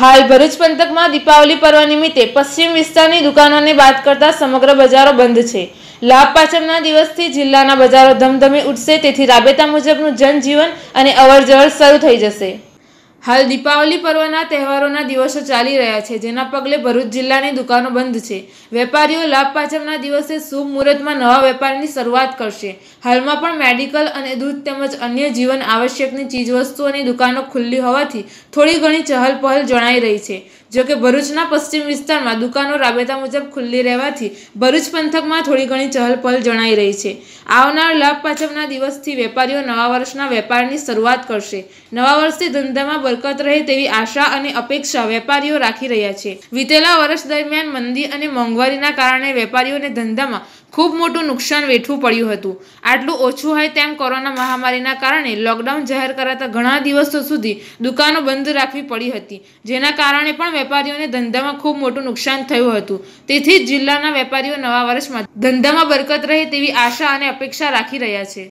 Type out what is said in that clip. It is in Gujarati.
હાલ ભરૂચ પંથકમાં દીપાવલી પર્વ નિમિત્તે પશ્ચિમ વિસ્તારની દુકાનોને બાદ કરતા સમગ્ર બજારો બંધ છે. લાભ પાછળના દિવસથી જિલ્લાના બજારો ધમધમી ઉઠશે, તેથી રાબેતા મુજબનું જનજીવન અને અવરજવર શરૂ થઈ જશે. હાલ દીપાવલી પર્વના તહેવારોના દિવસો ચાલી રહ્યા છે, જેના પગલે ભરૂચ જિલ્લાની દુકાનો બંધ છે. વેપારીઓ લાભ પાંચમના દિવસે શુભ મુહૂર્તમાં નવા વેપારની શરૂઆત કરશે. હાલમાં પણ મેડિકલ અને દૂધ તેમજ અન્ય જીવન આવશ્યકની ચીજવસ્તુઓની દુકાનો ખુલ્લી હોવાથી થોડી ઘણી ચહલ પહલ જણાઈ રહી છે. જોકે ભરૂચના પશ્ચિમ વિસ્તારમાં દુકાનો રાબેતા મુજબ ખુલ્લી રહેવાથી ભરૂચ પંથકમાં થોડી ઘણી ચહલ પહલ જણાઈ રહી છે. આવનાર લાભ પાંચમના દિવસથી વેપારીઓ નવા વર્ષના વેપારની શરૂઆત કરશે. નવા વર્ષથી ધંધામાં બરકત રહે તેવી આશા અને અપેક્ષા વેપારીઓ રાખી રહ્યા છે. વિતેલા વર્ષ દરમિયાન મંદી અને મોંઘવારીના કારણે વેપારીઓને ધંધામાં ખૂબ મોટું નુકસાન વેઠવું પડ્યું હતું. આટલું ઓછું હોય તેમ કોરોના મહામારીના કારણે લોકડાઉન જાહેર કરાતા ઘણા દિવસો સુધી દુકાનો બંધ રાખવી પડી હતી. જેના કારણે પણ વેપારીઓને ધંધામાં ખૂબ મોટું નુકસાન થયું હતું. તેથી જ જિલ્લાના વેપારીઓ નવા વર્ષમાં ધંધામાં બરકત રહે તેવી આશા અને અપેક્ષા રાખી રહ્યા છે.